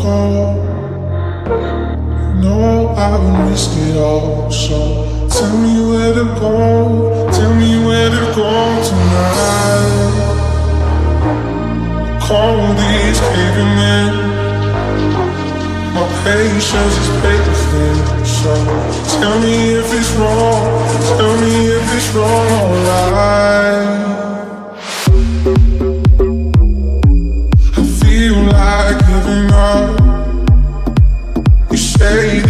call. No, I've it all. So tell me where to go. Tell me where to go tonight. Call these cavemen. My patience is. like giving up. You say